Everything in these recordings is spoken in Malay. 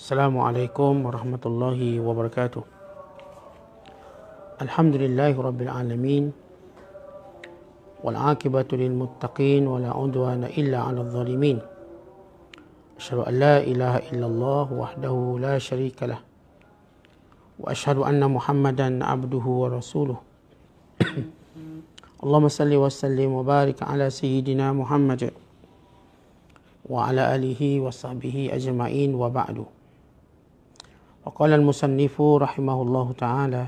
Assalamualaikum warahmatullahi wabarakatuh. Alhamdulillah rabbil alamin. Wal aqibatu lil muttaqin wa la udwana illa 'alal zalimin. Asyhadu an la ilaha illallah wahdahu la syarika lah. Wa asyhadu anna Muhammadan 'abduhu wa rasuluh. Allahumma salli wa sallim wa barik ala sayyidina Muhammad wa ala alihi wa sahbihi ajma'in wa ba'du. وقال المصنف رحمه الله تعالى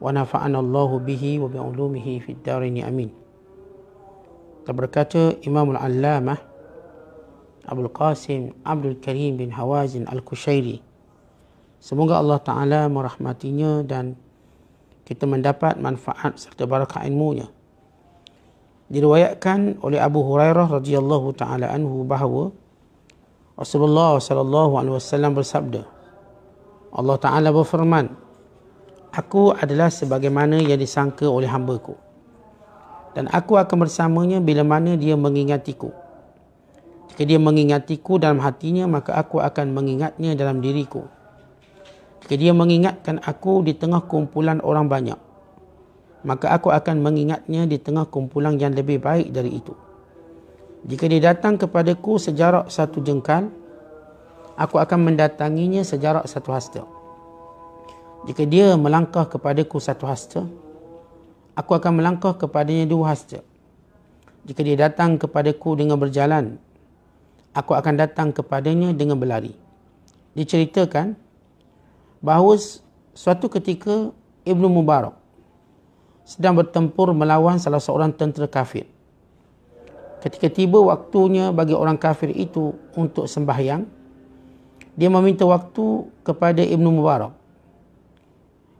ونفعنا الله به وبعلومه في الدارين أمين Berkata Imam Al-Allamah Abdul Qasim Abdul Karim bin Hawazin Al-Kushairi Semoga Allah Ta'ala merahmatinya dan kita mendapat manfaat serta barakah ilmunya. Diriwayatkan oleh Abu Hurairah radhiyallahu taala anhu bahawa Rasulullah sallallahu alaihi wasallam bersabda Allah Taala berfirman Aku adalah sebagaimana yang disangka oleh hamba-Ku dan aku akan bersamanya bila mana dia mengingatiku. Jika dia mengingatiku dalam hatinya maka aku akan mengingatnya dalam diriku. Jika dia mengingatkan aku di tengah kumpulan orang banyak, maka aku akan mengingatnya di tengah kumpulan yang lebih baik dari itu. Jika dia datang kepadaku sejarak satu jengkal, aku akan mendatanginya sejarak satu hasta. Jika dia melangkah kepadaku satu hasta, aku akan melangkah kepadanya dua hasta. Jika dia datang kepadaku dengan berjalan, aku akan datang kepadanya dengan berlari. Diceritakan bahawa suatu ketika Ibnu Mubarak sedang bertempur melawan salah seorang tentera kafir. Ketika tiba waktunya bagi orang kafir itu untuk sembahyang, dia meminta waktu kepada Ibnu Mubarak.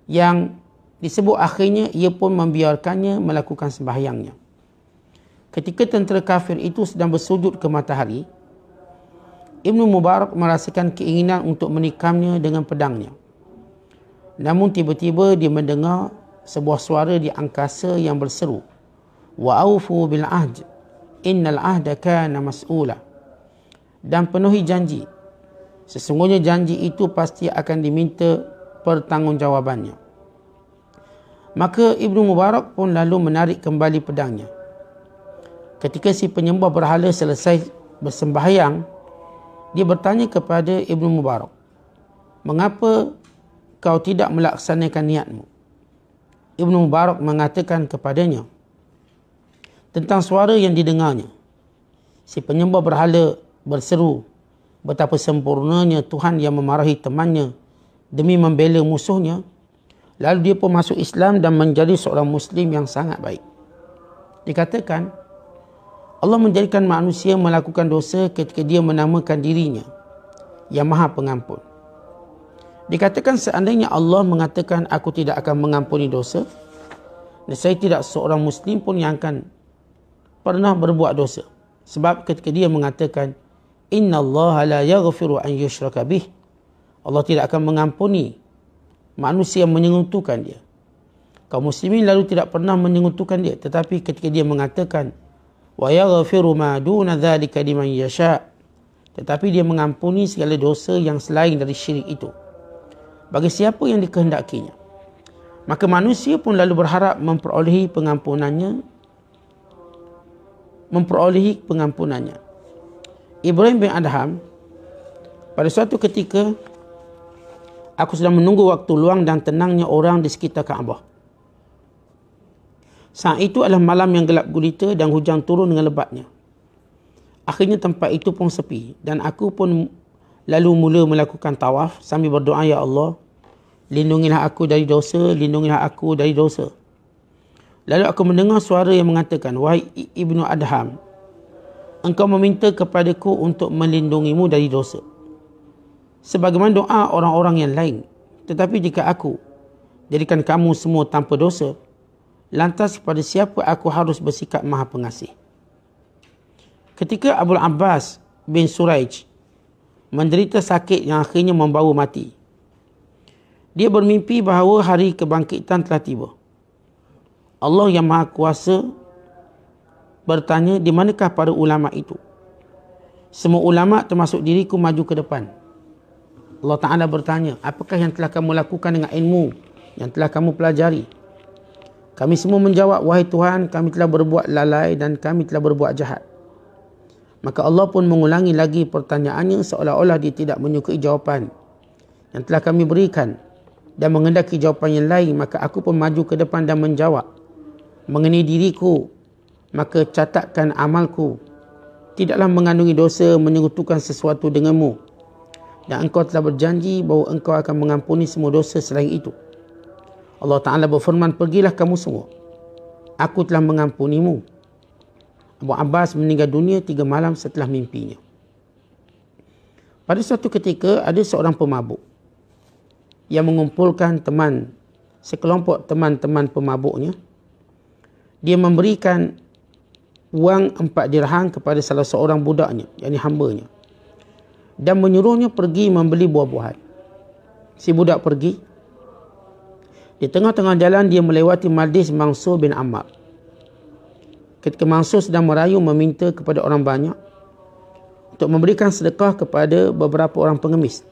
Yang disebut akhirnya ia pun membiarkannya melakukan sembahyangnya. Ketika tentera kafir itu sedang bersujud ke matahari, Ibnu Mubarak merasakan keinginan untuk menikamnya dengan pedangnya. Namun tiba-tiba dia mendengar sebuah suara di angkasa yang berseru. Wa aufu bil ahd. Innal ahda kana mas'ula. Dan penuhi janji. Sesungguhnya janji itu pasti akan diminta pertanggungjawabannya. Maka Ibnu Mubarak pun lalu menarik kembali pedangnya. Ketika si penyembah berhala selesai bersembahyang, dia bertanya kepada Ibnu Mubarak, "Mengapa kau tidak melaksanakan niatmu. Ibnu Mubarak mengatakan kepadanya tentang suara yang didengarnya. Si penyembah berhala berseru betapa sempurnanya Tuhan yang memarahi temannya demi membela musuhnya. Lalu dia pun masuk Islam dan menjadi seorang Muslim yang sangat baik. Dikatakan, Allah menjadikan manusia melakukan dosa ketika dia menamakan dirinya yang maha pengampun. Dikatakan seandainya Allah mengatakan aku tidak akan mengampuni dosa, saya tidak seorang Muslim pun yang akan pernah berbuat dosa. Sebab ketika dia mengatakan, Inna Allah la yaghfiru an yushraka bih. Allah tidak akan mengampuni manusia yang menyengutukan dia. Kaum muslimin lalu tidak pernah menyengutukan dia. Tetapi ketika dia mengatakan, Wa yaghfiru ma duna dhalika liman yasha' Tetapi dia mengampuni segala dosa yang selain dari syirik itu bagi siapa yang dikehendakinya. Maka manusia pun lalu berharap memperolehi pengampunannya memperolehi pengampunannya. Ibrahim bin Adham pada suatu ketika aku sedang menunggu waktu luang dan tenangnya orang di sekitar Kaabah. Saat itu adalah malam yang gelap gulita dan hujan turun dengan lebatnya. Akhirnya tempat itu pun sepi dan aku pun lalu mula melakukan tawaf sambil berdoa ya Allah lindungilah aku dari dosa lindungilah aku dari dosa lalu aku mendengar suara yang mengatakan wahai ibnu adham engkau meminta kepadaku untuk melindungimu dari dosa sebagaimana doa orang-orang yang lain tetapi jika aku jadikan kamu semua tanpa dosa lantas kepada siapa aku harus bersikap maha pengasih ketika Abu Abbas bin Suraij menderita sakit yang akhirnya membawa mati. Dia bermimpi bahawa hari kebangkitan telah tiba. Allah yang Maha Kuasa bertanya di manakah para ulama itu. Semua ulama termasuk diriku maju ke depan. Allah Ta'ala bertanya, apakah yang telah kamu lakukan dengan ilmu yang telah kamu pelajari? Kami semua menjawab, wahai Tuhan, kami telah berbuat lalai dan kami telah berbuat jahat. Maka Allah pun mengulangi lagi pertanyaannya seolah-olah dia tidak menyukai jawapan yang telah kami berikan dan mengendaki jawapan yang lain maka aku pun maju ke depan dan menjawab mengenai diriku maka catatkan amalku tidaklah mengandungi dosa menyekutukan sesuatu denganmu dan engkau telah berjanji bahawa engkau akan mengampuni semua dosa selain itu Allah Ta'ala berfirman pergilah kamu semua aku telah mengampunimu Abu Abbas meninggal dunia tiga malam setelah mimpinya. Pada suatu ketika ada seorang pemabuk yang mengumpulkan teman sekelompok teman-teman pemabuknya. Dia memberikan wang empat dirham kepada salah seorang budaknya, yakni hambanya. Dan menyuruhnya pergi membeli buah-buahan. Si budak pergi. Di tengah-tengah jalan dia melewati Madis Mansur bin Ammar ketika Mansur sedang merayu meminta kepada orang banyak untuk memberikan sedekah kepada beberapa orang pengemis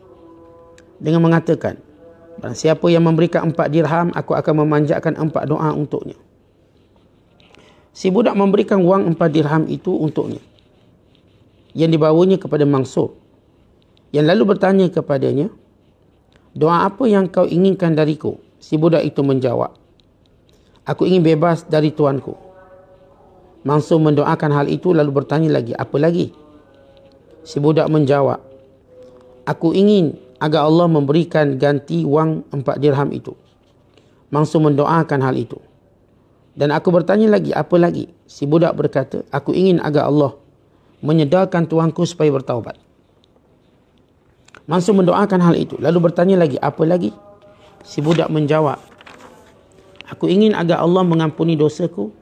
dengan mengatakan Barang siapa yang memberikan empat dirham, aku akan memanjatkan empat doa untuknya. Si budak memberikan wang empat dirham itu untuknya. Yang dibawanya kepada Mansur. Yang lalu bertanya kepadanya, Doa apa yang kau inginkan dariku? Si budak itu menjawab, Aku ingin bebas dari tuanku. Mansur mendoakan hal itu lalu bertanya lagi, apa lagi? Si budak menjawab, aku ingin agar Allah memberikan ganti wang empat dirham itu. Mansur mendoakan hal itu. Dan aku bertanya lagi, apa lagi? Si budak berkata, aku ingin agar Allah menyedarkan tuanku supaya bertaubat. Mansur mendoakan hal itu. Lalu bertanya lagi, apa lagi? Si budak menjawab, aku ingin agar Allah mengampuni dosaku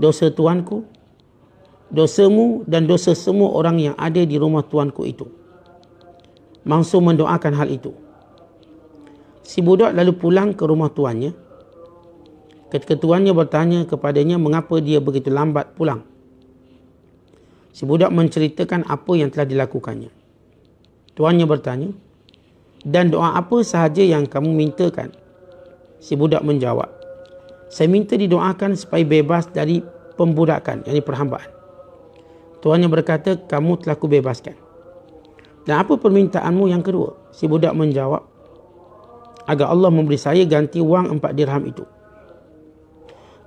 dosa tuanku, dosamu dan dosa semua orang yang ada di rumah tuanku itu. Mansur mendoakan hal itu. Si budak lalu pulang ke rumah tuannya. Ketika tuannya bertanya kepadanya mengapa dia begitu lambat pulang. Si budak menceritakan apa yang telah dilakukannya. Tuannya bertanya, dan doa apa sahaja yang kamu mintakan? Si budak menjawab, saya minta didoakan supaya bebas dari pembudakan, yang perhambaan. Tuannya berkata, kamu telah kubebaskan. Dan apa permintaanmu yang kedua? Si budak menjawab, agar Allah memberi saya ganti wang empat dirham itu.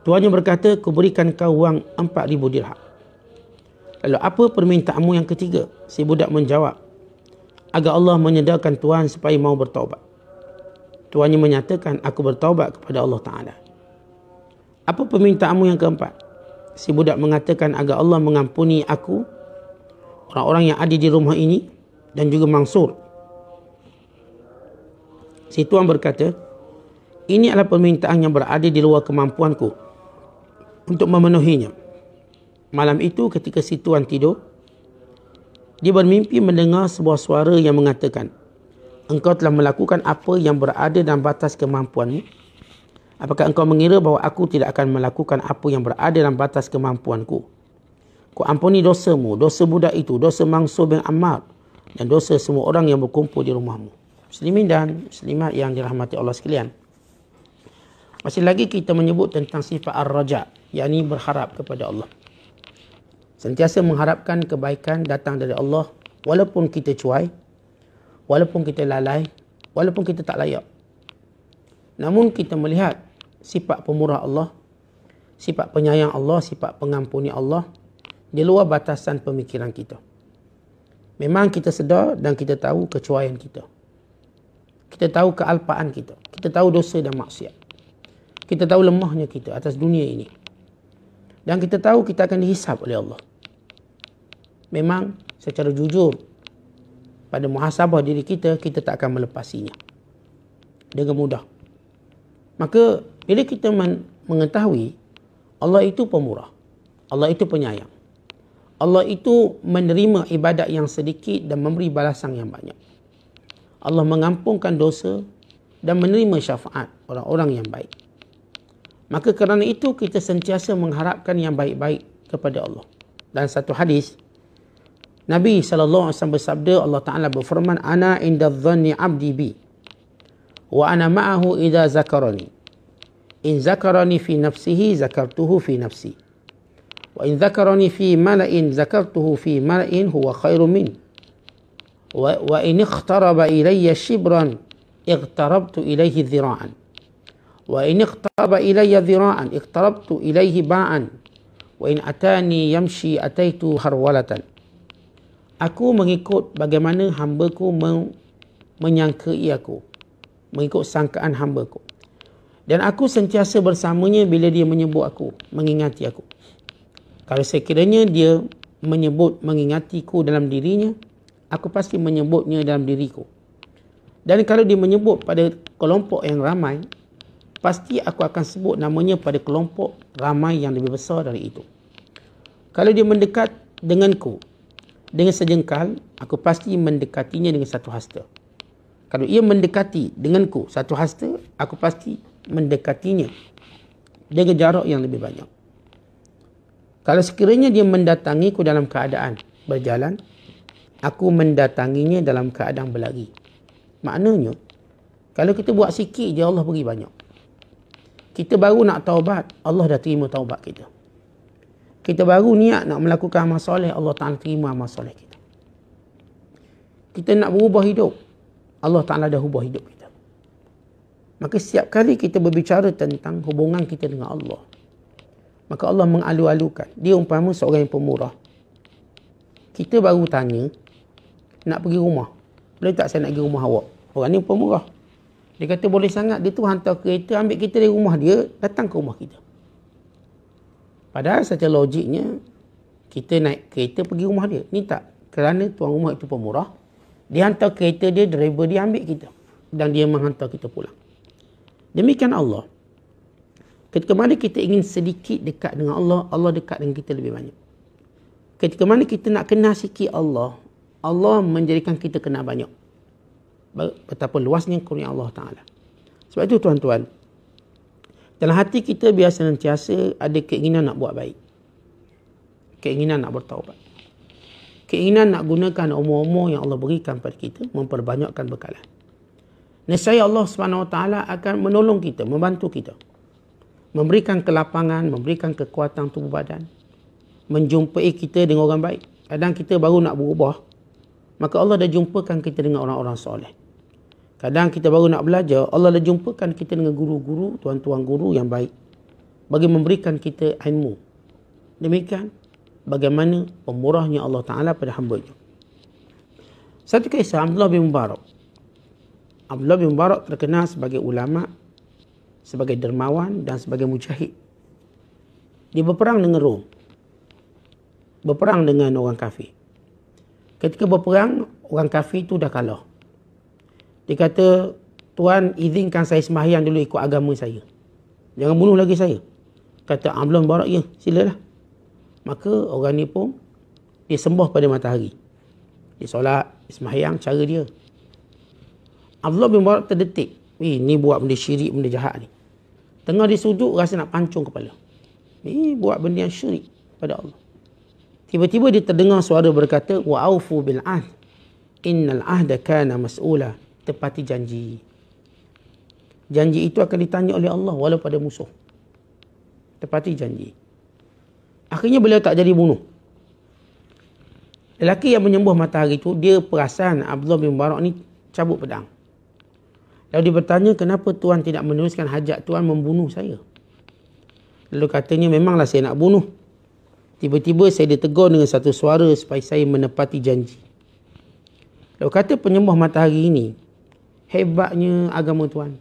Tuannya berkata, kuberikan kau wang empat ribu dirham. Lalu apa permintaanmu yang ketiga? Si budak menjawab, agar Allah menyedarkan tuan supaya mau bertaubat. Tuannya menyatakan, aku bertaubat kepada Allah Ta'ala. Apa permintaanmu yang keempat? Si budak mengatakan agar Allah mengampuni aku, orang-orang yang ada di rumah ini dan juga Mansur. Si tuan berkata, ini adalah permintaan yang berada di luar kemampuanku untuk memenuhinya. Malam itu ketika si tuan tidur, dia bermimpi mendengar sebuah suara yang mengatakan, engkau telah melakukan apa yang berada dalam batas kemampuanmu Apakah engkau mengira bahawa aku tidak akan melakukan apa yang berada dalam batas kemampuanku? Ku ampuni dosamu, dosa budak itu, dosa Mansur bin Ammar dan dosa semua orang yang berkumpul di rumahmu. Muslimin dan muslimat yang dirahmati Allah sekalian. Masih lagi kita menyebut tentang sifat ar-raja, yakni berharap kepada Allah. Sentiasa mengharapkan kebaikan datang dari Allah walaupun kita cuai, walaupun kita lalai, walaupun kita tak layak. Namun kita melihat sifat pemurah Allah, sifat penyayang Allah, sifat pengampuni Allah di luar batasan pemikiran kita. Memang kita sedar dan kita tahu kecuaian kita. Kita tahu kealpaan kita. Kita tahu dosa dan maksiat. Kita tahu lemahnya kita atas dunia ini. Dan kita tahu kita akan dihisap oleh Allah. Memang secara jujur pada muhasabah diri kita, kita tak akan melepasinya. Dengan mudah. Maka bila kita mengetahui Allah itu pemurah. Allah itu penyayang. Allah itu menerima ibadat yang sedikit dan memberi balasan yang banyak. Allah mengampunkan dosa dan menerima syafaat orang-orang yang baik. Maka kerana itu kita sentiasa mengharapkan yang baik-baik kepada Allah. Dan satu hadis Nabi SAW bersabda Allah Ta'ala berfirman Ana inda dhanni abdi bi Wa ana ma'ahu idha zakarani In zakarani fi nafsihi zakartuhu fi nafsi Wa in zakarani fi mala'in zakartuhu fi mala'in huwa khairu min Wa, wa in ikhtaraba ilayya shibran dhira'an Wa in ikhtaraba ilayya dhira'an Ikhtarabtu ilayhi ba'an Wa in atani yamshi ataitu harwalatan Aku mengikut bagaimana hamba-Ku men- menyangkai aku. Mengikut sangkaan hamba-Ku. Dan aku sentiasa bersamanya bila dia menyebut aku, mengingati aku. Kalau sekiranya dia menyebut mengingatiku dalam dirinya, aku pasti menyebutnya dalam diriku. Dan kalau dia menyebut pada kelompok yang ramai, pasti aku akan sebut namanya pada kelompok ramai yang lebih besar dari itu. Kalau dia mendekat denganku, dengan sejengkal, aku pasti mendekatinya dengan satu hasta. Kalau ia mendekati denganku satu hasta, aku pasti mendekatinya dengan jarak yang lebih banyak. Kalau sekiranya dia mendatangiku dalam keadaan berjalan, aku mendatanginya dalam keadaan berlari. Maknanya, kalau kita buat sikit je Allah beri banyak. Kita baru nak taubat, Allah dah terima taubat kita kita baru niat nak melakukan amal soleh, Allah Ta'ala terima amal soleh kita. Kita nak berubah hidup, Allah Ta'ala dah ubah hidup kita. Maka setiap kali kita berbicara tentang hubungan kita dengan Allah, maka Allah mengalu-alukan. Dia umpama seorang yang pemurah. Kita baru tanya, nak pergi rumah. Boleh tak saya nak pergi rumah awak? Orang ni pemurah. Dia kata boleh sangat. Dia tu hantar kereta, ambil kita dari rumah dia, datang ke rumah kita. Padahal secara logiknya, kita naik kereta pergi rumah dia. Ni tak. Kerana tuan rumah itu pemurah, dia hantar kereta dia, driver dia ambil kita. Dan dia menghantar kita pulang. Demikian Allah. Ketika mana kita ingin sedikit dekat dengan Allah, Allah dekat dengan kita lebih banyak. Ketika mana kita nak kenal sikit Allah, Allah menjadikan kita kenal banyak. Betapa luasnya kurnia Allah Ta'ala. Sebab itu tuan-tuan, dalam hati kita biasa sentiasa ada keinginan nak buat baik. Keinginan nak bertaubat. Keinginan nak gunakan umur-umur yang Allah berikan pada kita memperbanyakkan bekalan. Nescaya Allah Taala akan menolong kita, membantu kita. Memberikan kelapangan, memberikan kekuatan tubuh badan. Menjumpai kita dengan orang baik. Kadang kita baru nak berubah. Maka Allah dah jumpakan kita dengan orang-orang soleh. Kadang kita baru nak belajar, Allah dah jumpakan kita dengan guru-guru, tuan-tuan guru yang baik. Bagi memberikan kita ilmu. Demikian bagaimana pemurahnya Allah Ta'ala pada hamba-Nya. Satu kisah Abdullah bin Mubarak. Abdullah bin Mubarak terkenal sebagai ulama, sebagai dermawan dan sebagai mujahid. Dia berperang dengan Rom. Berperang dengan orang kafir. Ketika berperang, orang kafir itu dah kalah. Dia kata, Tuan izinkan saya sembahyang dulu ikut agama saya. Jangan bunuh lagi saya. Kata Abdullah Barak, ya silalah. Maka orang ni pun, dia sembah pada matahari. Dia solat, dia sembahyang, cara dia. Abdullah bin Barak terdetik. Eh, ni buat benda syirik, benda jahat ni. Tengah dia sujud, rasa nak pancung kepala. Ni buat benda yang syirik pada Allah. Tiba-tiba dia terdengar suara berkata, Wa'aufu bil'ahd. Innal ahda kana mas'ula tepati janji. Janji itu akan ditanya oleh Allah walau pada musuh. Tepati janji. Akhirnya beliau tak jadi bunuh. Lelaki yang menyembuh matahari itu, dia perasan Abdullah bin Barak ni cabut pedang. Lalu dia bertanya, kenapa Tuan tidak meneruskan hajat Tuan membunuh saya? Lalu katanya, memanglah saya nak bunuh. Tiba-tiba saya ditegur dengan satu suara supaya saya menepati janji. Lalu kata penyembuh matahari ini, hebatnya agama Tuhan.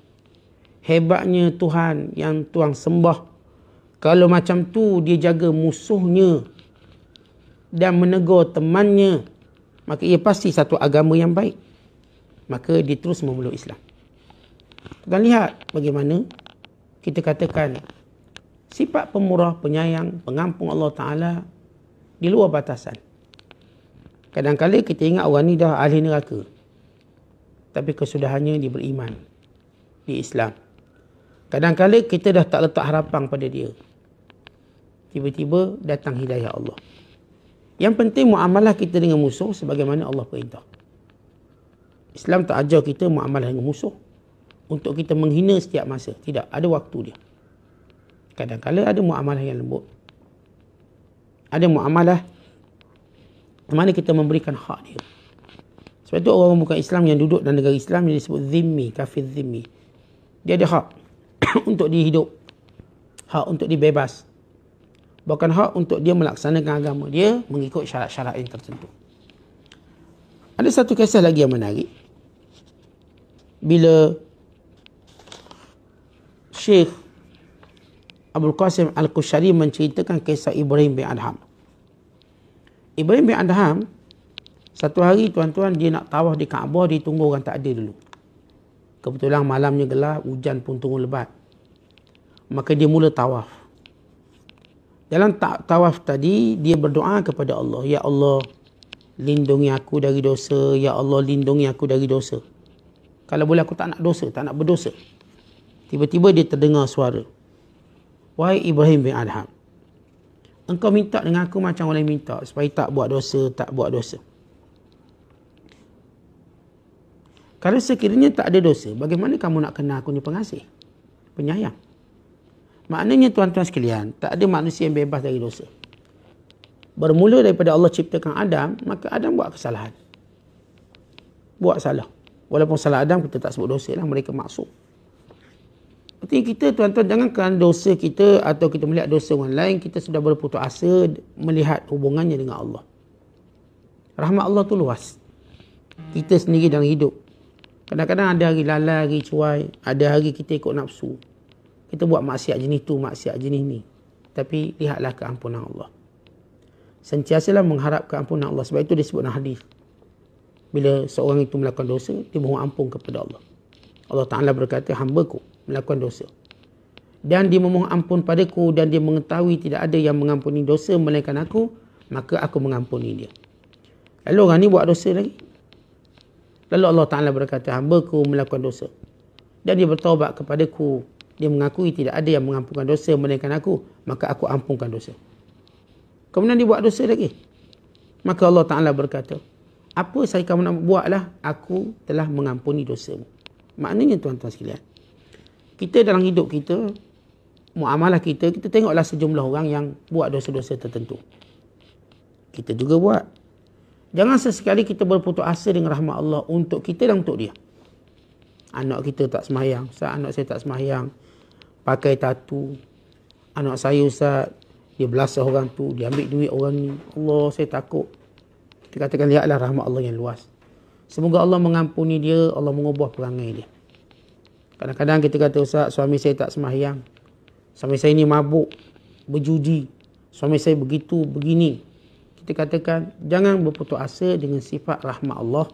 Hebatnya Tuhan yang Tuhan sembah. Kalau macam tu dia jaga musuhnya dan menegur temannya, maka ia pasti satu agama yang baik. Maka dia terus memeluk Islam. Dan lihat bagaimana kita katakan sifat pemurah, penyayang, pengampung Allah Ta'ala di luar batasan. Kadang-kadang kita ingat orang ni dah ahli neraka tapi kesudahannya dia beriman di Islam. Kadang-kadang kita dah tak letak harapan pada dia. Tiba-tiba datang hidayah Allah. Yang penting muamalah kita dengan musuh sebagaimana Allah perintah. Islam tak ajar kita muamalah dengan musuh untuk kita menghina setiap masa. Tidak, ada waktu dia. Kadang-kadang ada muamalah yang lembut. Ada muamalah mana kita memberikan hak dia. Sebab itu orang bukan Islam yang duduk dalam negara Islam yang disebut zimmi, kafir zimmi. Dia ada hak untuk dihidup. Hak untuk dibebas. Bukan hak untuk dia melaksanakan agama dia mengikut syarat-syarat yang tertentu. Ada satu kisah lagi yang menarik. Bila Syekh Abdul Qasim Al-Qushari menceritakan kisah Ibrahim bin Adham. Ibrahim bin Adham satu hari tuan-tuan dia nak tawaf di Kaabah dia tunggu orang tak ada dulu. Kebetulan malamnya gelap, hujan pun turun lebat. Maka dia mula tawaf. Dalam tawaf tadi dia berdoa kepada Allah, ya Allah lindungi aku dari dosa, ya Allah lindungi aku dari dosa. Kalau boleh aku tak nak dosa, tak nak berdosa. Tiba-tiba dia terdengar suara. Wahai Ibrahim bin Adham. Engkau minta dengan aku macam orang minta supaya tak buat dosa, tak buat dosa. Kalau sekiranya tak ada dosa, bagaimana kamu nak kenal aku ni pengasih? Penyayang. Maknanya tuan-tuan sekalian, tak ada manusia yang bebas dari dosa. Bermula daripada Allah ciptakan Adam, maka Adam buat kesalahan. Buat salah. Walaupun salah Adam, kita tak sebut dosa lah. Mereka maksud. Artinya kita tuan-tuan jangankan dosa kita atau kita melihat dosa orang lain, kita sudah berputus asa melihat hubungannya dengan Allah. Rahmat Allah tu luas. Kita sendiri dalam hidup Kadang-kadang ada hari lalai, hari cuai. Ada hari kita ikut nafsu. Kita buat maksiat jenis tu, maksiat jenis ni. Tapi lihatlah keampunan Allah. Sentiasalah mengharap keampunan Allah. Sebab itu disebut dalam hadis. Bila seorang itu melakukan dosa, dia mohon ampun kepada Allah. Allah Ta'ala berkata, hamba ku melakukan dosa. Dan dia memohon ampun padaku dan dia mengetahui tidak ada yang mengampuni dosa melainkan aku, maka aku mengampuni dia. Lalu orang ni buat dosa lagi. Lalu Allah Ta'ala berkata, hamba ku melakukan dosa. Dan dia bertaubat kepadaku. Dia mengakui tidak ada yang mengampunkan dosa melainkan aku. Maka aku ampunkan dosa. Kemudian dia buat dosa lagi. Maka Allah Ta'ala berkata, apa saya kamu nak buatlah, aku telah mengampuni dosamu. Maknanya tuan-tuan sekalian. Kita dalam hidup kita, muamalah kita, kita tengoklah sejumlah orang yang buat dosa-dosa tertentu. Kita juga buat. Jangan sesekali kita berputus asa dengan rahmat Allah untuk kita dan untuk dia. Anak kita tak semayang. Ustaz, anak saya tak semayang. Pakai tatu. Anak saya Ustaz, dia belasah orang tu. Dia ambil duit orang ni. Allah, saya takut. Kita katakan, lihatlah rahmat Allah yang luas. Semoga Allah mengampuni dia. Allah mengubah perangai dia. Kadang-kadang kita kata, Ustaz, suami saya tak semayang. Suami saya ni mabuk. Berjudi. Suami saya begitu, begini kita katakan jangan berputus asa dengan sifat rahmat Allah.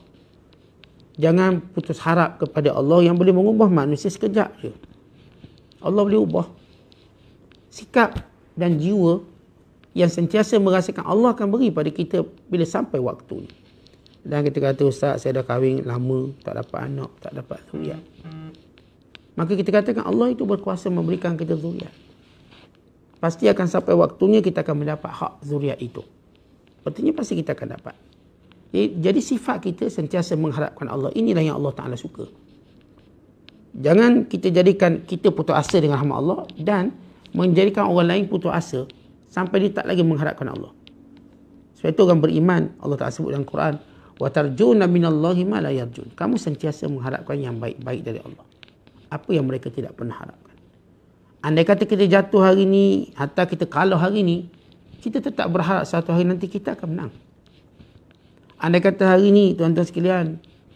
Jangan putus harap kepada Allah yang boleh mengubah manusia sekejap je. Allah boleh ubah. Sikap dan jiwa yang sentiasa merasakan Allah akan beri pada kita bila sampai waktu ni. Dan kita kata, Ustaz, saya dah kahwin lama, tak dapat anak, tak dapat zuriat. Maka kita katakan Allah itu berkuasa memberikan kita zuriat. Pasti akan sampai waktunya kita akan mendapat hak zuriat itu Artinya pasti kita akan dapat. Jadi sifat kita sentiasa mengharapkan Allah. Inilah yang Allah Ta'ala suka. Jangan kita jadikan kita putus asa dengan rahmat Allah dan menjadikan orang lain putus asa sampai dia tak lagi mengharapkan Allah. Sebab itu orang beriman, Allah Ta'ala sebut dalam Quran, وَتَرْجُونَ مِنَ اللَّهِ مَا لَا يَرْجُونَ Kamu sentiasa mengharapkan yang baik-baik dari Allah. Apa yang mereka tidak pernah harapkan. Andai kata kita jatuh hari ini, hatta kita kalah hari ini, kita tetap berharap satu hari nanti kita akan menang. Anda kata hari ini tuan-tuan sekalian,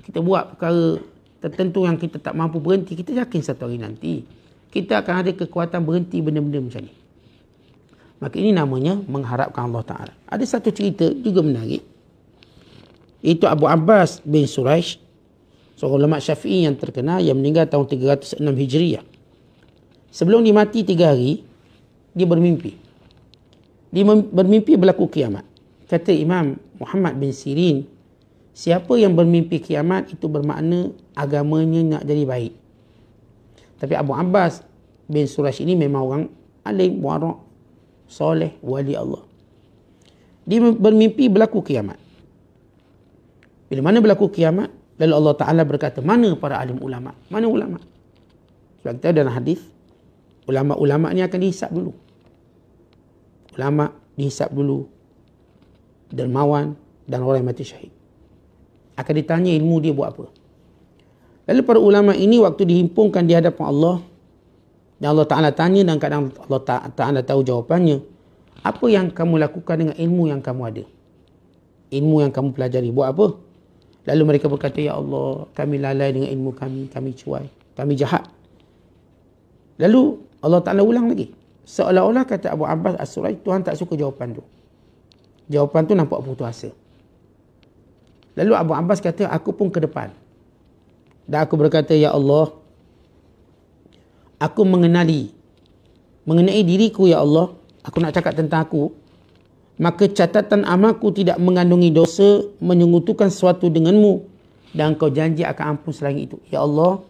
kita buat perkara tertentu yang kita tak mampu berhenti, kita yakin satu hari nanti kita akan ada kekuatan berhenti benda-benda macam ni. Maka ini namanya mengharapkan Allah Ta'ala. Ada satu cerita juga menarik. Itu Abu Abbas bin Suraish, seorang ulama syafi'i yang terkenal yang meninggal tahun 306 Hijriah. Sebelum dia mati tiga hari, dia bermimpi bermimpi berlaku kiamat. Kata Imam Muhammad bin Sirin, siapa yang bermimpi kiamat itu bermakna agamanya nak jadi baik. Tapi Abu Abbas bin Surash ini memang orang alim, warak, soleh, wali Allah. Dia bermimpi berlaku kiamat. Bila mana berlaku kiamat, lalu Allah Ta'ala berkata, mana para alim ulama? Mana ulama? Sebab kita dalam hadis, ulama-ulama ni akan dihisap dulu. Ulama dihisap dulu. Dermawan dan orang yang mati syahid. Akan ditanya ilmu dia buat apa. Lalu para ulama ini waktu dihimpunkan di hadapan Allah, dan Allah Ta'ala tanya dan kadang Allah Ta'ala tahu jawapannya, apa yang kamu lakukan dengan ilmu yang kamu ada? Ilmu yang kamu pelajari. Buat apa? Lalu mereka berkata, Ya Allah, kami lalai dengan ilmu kami. Kami cuai. Kami jahat. Lalu Allah Ta'ala ulang lagi. Seolah-olah kata Abu Abbas As-Suraj, Tuhan tak suka jawapan tu. Jawapan tu nampak putus asa. Lalu Abu Abbas kata, aku pun ke depan. Dan aku berkata, Ya Allah, aku mengenali, mengenai diriku, Ya Allah, aku nak cakap tentang aku, maka catatan amalku tidak mengandungi dosa menyungutukan sesuatu denganmu dan kau janji akan ampun selain itu. Ya Allah,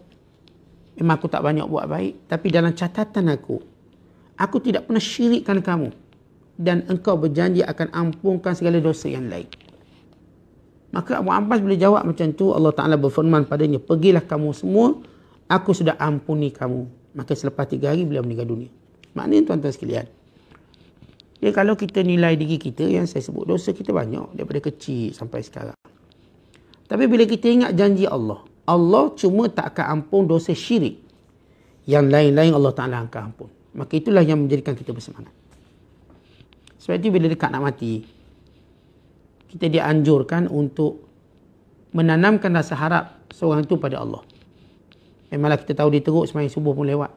memang aku tak banyak buat baik, tapi dalam catatan aku, aku tidak pernah syirikkan kamu dan engkau berjanji akan ampunkan segala dosa yang lain. Maka Abu Abbas boleh jawab macam tu, Allah Ta'ala berfirman padanya, pergilah kamu semua, aku sudah ampuni kamu. Maka selepas tiga hari, beliau meninggal dunia. Maknanya tuan-tuan sekalian, Ya kalau kita nilai diri kita yang saya sebut dosa kita banyak daripada kecil sampai sekarang. Tapi bila kita ingat janji Allah, Allah cuma tak akan ampun dosa syirik. Yang lain-lain Allah Ta'ala akan ampun. Maka itulah yang menjadikan kita bersemangat. Sebab itu bila dekat nak mati, kita dianjurkan untuk menanamkan rasa harap seorang itu pada Allah. Memanglah kita tahu dia teruk semayang subuh pun lewat.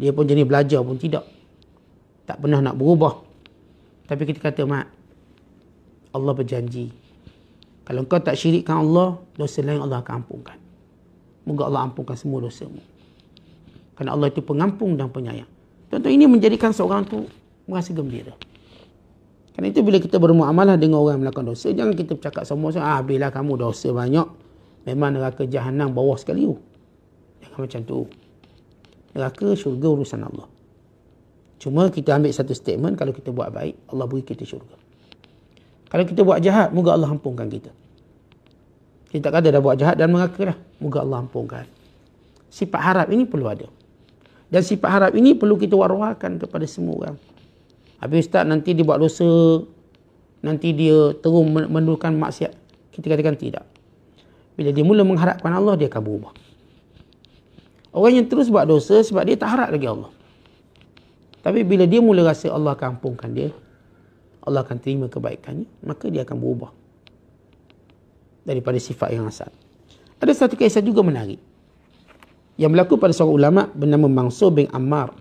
Dia pun jenis belajar pun tidak tak pernah nak berubah. Tapi kita kata, Mak, Allah berjanji. Kalau kau tak syirikkan Allah, dosa lain Allah akan ampunkan. Moga Allah ampunkan semua dosamu. Kerana Allah itu pengampung dan penyayang. Tentu ini menjadikan seorang tu merasa gembira. Kerana itu bila kita bermuamalah dengan orang yang melakukan dosa, jangan kita bercakap semua, ah bila kamu dosa banyak, memang neraka jahanam bawah sekali. Jangan macam tu. Neraka syurga urusan Allah. Cuma kita ambil satu statement, kalau kita buat baik, Allah beri kita syurga. Kalau kita buat jahat, moga Allah ampunkan kita. Kita tak kata dah buat jahat dan mengaku dah. Moga Allah ampunkan. Sifat harap ini perlu ada. Dan sifat harap ini perlu kita warwakan kepada semua orang. Habis Ustaz nanti dia buat dosa, nanti dia terus mendudukan maksiat. Kita katakan tidak. Bila dia mula mengharapkan Allah, dia akan berubah. Orang yang terus buat dosa sebab dia tak harap lagi Allah. Tapi bila dia mula rasa Allah akan ampunkan dia, Allah akan terima kebaikannya, maka dia akan berubah daripada sifat yang asal. Ada satu kisah juga menarik. Yang berlaku pada seorang ulama bernama Mansur bin Ammar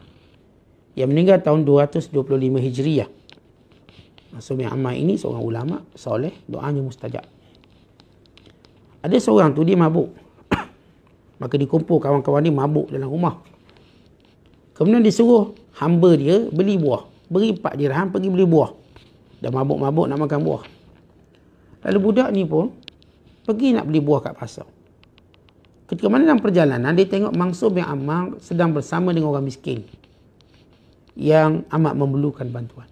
yang meninggal tahun 225 Hijriah. Mansur bin Ammar ini seorang ulama soleh, doanya mustajab. Ada seorang tu dia mabuk. Maka dikumpul kawan-kawan dia mabuk dalam rumah. Kemudian disuruh hamba dia beli buah. Beri empat dirham pergi beli buah. Dah mabuk-mabuk nak makan buah. Lalu budak ni pun pergi nak beli buah kat pasar. Ketika mana dalam perjalanan dia tengok Mansur bin Ammar sedang bersama dengan orang miskin yang amat memerlukan bantuan.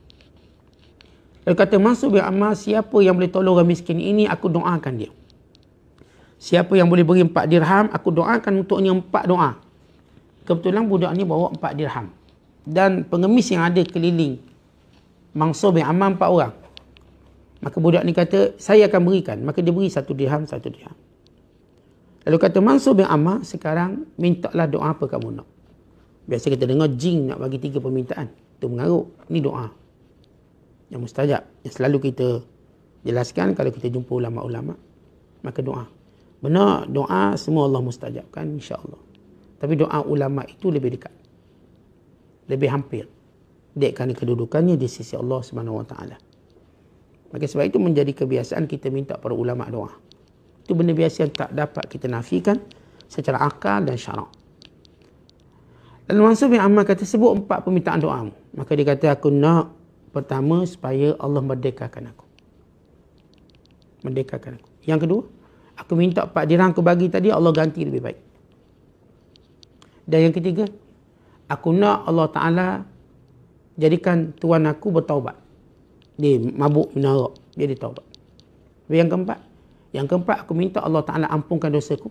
Lalu kata Mansur bin Ammar, siapa yang boleh tolong orang miskin ini, aku doakan dia. Siapa yang boleh beri empat dirham, aku doakan untuknya empat doa. Kebetulan budak ni bawa empat dirham dan pengemis yang ada keliling Mansur bin Ammar empat orang. Maka budak ni kata, saya akan berikan. Maka dia beri satu dirham, satu dirham. Lalu kata Mansur bin Ammar, sekarang mintalah doa apa kamu nak. Biasa kita dengar jing nak bagi tiga permintaan. Itu mengaruk. Ini doa. Yang mustajab. Yang selalu kita jelaskan kalau kita jumpa ulama-ulama. Maka doa. Benar doa semua Allah mustajabkan insyaAllah. Tapi doa ulama itu lebih dekat lebih hampir dekkan kedudukannya di sisi Allah Taala. Maka sebab itu menjadi kebiasaan kita minta para ulama doa. Itu benda biasa yang tak dapat kita nafikan secara akal dan syarak. Dan Mansur bin Ammar kata sebut empat permintaan doa. Maka dia kata aku nak pertama supaya Allah merdekakan aku. Merdekakan aku. Yang kedua, aku minta empat dirham aku bagi tadi Allah ganti lebih baik. Dan yang ketiga, aku nak Allah Ta'ala jadikan tuan aku bertaubat. Dia mabuk minum arak. Dia ditaubat. Yang keempat. Yang keempat aku minta Allah Ta'ala ampunkan dosaku.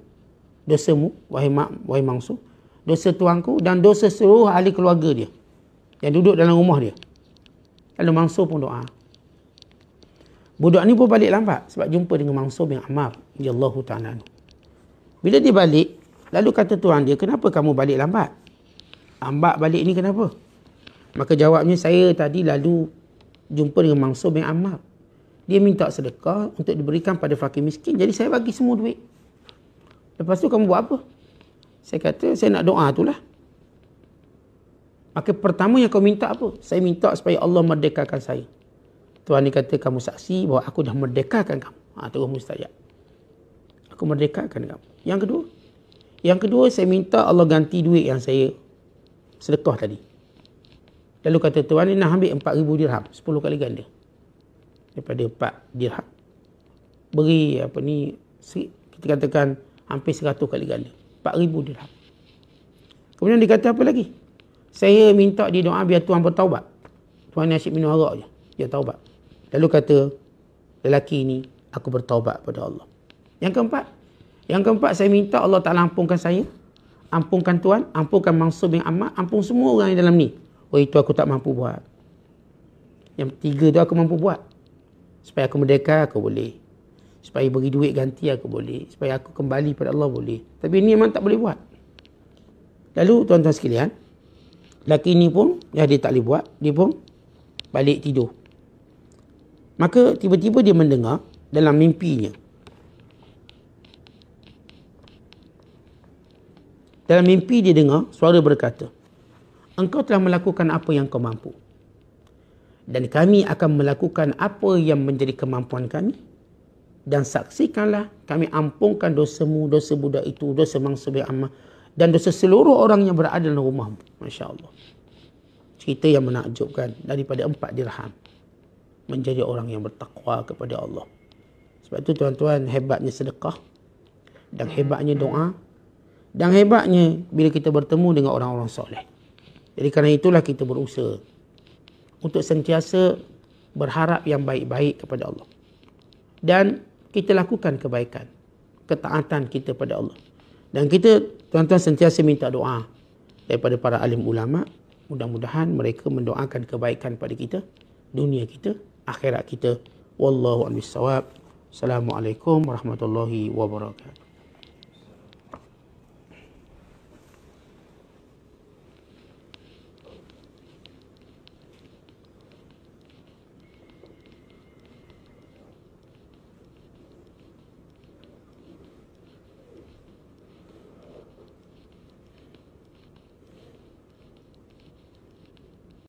Dosamu, wahai, mak, wahai mangsu. Dosa tuanku dan dosa seluruh ahli keluarga dia. Yang duduk dalam rumah dia. Lalu mangsu pun doa. Budak ni pun balik lambat sebab jumpa dengan Mansur bin Ammar radhiyallahu taala. Bila dia balik, lalu kata tuan dia, "Kenapa kamu balik lambat?" "Ambak balik ni kenapa?" Maka jawabnya, "Saya tadi lalu jumpa dengan Mansur bin Ammar. Dia minta sedekah untuk diberikan pada fakir miskin, jadi saya bagi semua duit." Lepas tu kamu buat apa? Saya kata, "Saya nak doa itulah." Maka pertama yang kau minta apa? Saya minta supaya Allah merdekakan saya. Tuhan ni kata kamu saksi bahawa aku dah merdekakan kamu. Ha, terus mustajab. Aku merdekakan kamu. Yang kedua. Yang kedua saya minta Allah ganti duit yang saya sedekah tadi. Lalu kata Tuhan ni nak ambil 4,000 dirham. 10 kali ganda. Daripada 4 dirham. Beri apa ni. Kita katakan hampir 100 kali ganda. 4,000 dirham. Kemudian dia kata apa lagi? Saya minta dia doa biar Tuhan bertaubat. Tuhan ni asyik minum arak je. Dia taubat. Lalu kata, lelaki ini, aku bertaubat pada Allah. Yang keempat, yang keempat saya minta Allah Ta'ala ampunkan saya. Ampunkan Tuhan, ampunkan Mansur bin Ahmad, ampun semua orang yang dalam ni. Oh itu aku tak mampu buat. Yang tiga tu aku mampu buat. Supaya aku merdeka, aku boleh. Supaya bagi duit ganti, aku boleh. Supaya aku kembali pada Allah, boleh. Tapi ini memang tak boleh buat. Lalu tuan-tuan sekalian, lelaki ini pun, ya dia tak boleh buat, dia pun balik tidur. Maka tiba-tiba dia mendengar dalam mimpinya. Dalam mimpi dia dengar suara berkata, Engkau telah melakukan apa yang kau mampu. Dan kami akan melakukan apa yang menjadi kemampuan kami. Dan saksikanlah kami ampunkan dosamu, dosa budak itu, dosa mangsa bi'amah. Dan dosa seluruh orang yang berada dalam rumahmu. Masya Allah. Cerita yang menakjubkan daripada empat dirham menjadi orang yang bertakwa kepada Allah. Sebab itu tuan-tuan hebatnya sedekah dan hebatnya doa dan hebatnya bila kita bertemu dengan orang-orang soleh. Jadi kerana itulah kita berusaha untuk sentiasa berharap yang baik-baik kepada Allah. Dan kita lakukan kebaikan, ketaatan kita pada Allah. Dan kita tuan-tuan sentiasa minta doa daripada para alim ulama. Mudah-mudahan mereka mendoakan kebaikan pada kita, dunia kita akhirat kita wallahu a'lam bissawab assalamualaikum warahmatullahi wabarakatuh